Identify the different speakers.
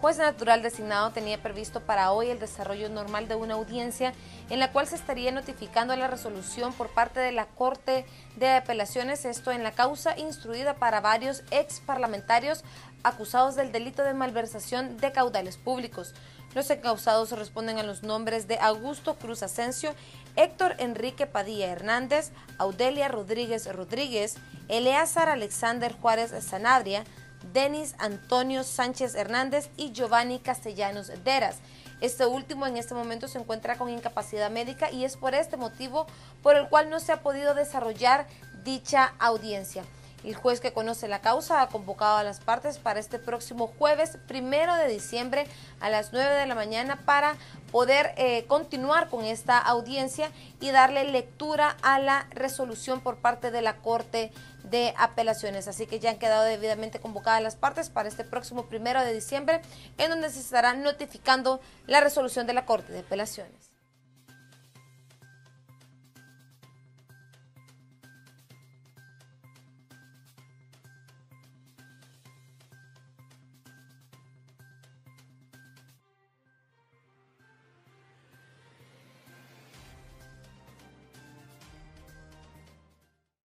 Speaker 1: juez natural designado tenía previsto para hoy el desarrollo normal de una audiencia en la cual se estaría notificando la resolución por parte de la Corte de Apelaciones, esto en la causa instruida para varios ex parlamentarios acusados del delito de malversación de caudales públicos. Los encausados responden a los nombres de Augusto Cruz Asensio, Héctor Enrique Padilla Hernández, Audelia Rodríguez Rodríguez, Eleazar Alexander Juárez Sanabria, Denis Antonio Sánchez Hernández y Giovanni Castellanos Deras. Este último en este momento se encuentra con incapacidad médica y es por este motivo por el cual no se ha podido desarrollar dicha audiencia. El juez que conoce la causa ha convocado a las partes para este próximo jueves, primero de diciembre, a las 9 de la mañana, para poder eh, continuar con esta audiencia y darle lectura a la resolución por parte de la Corte de Apelaciones. Así que ya han quedado debidamente convocadas las partes para este próximo primero de diciembre, en donde se estará notificando la resolución de la Corte de Apelaciones.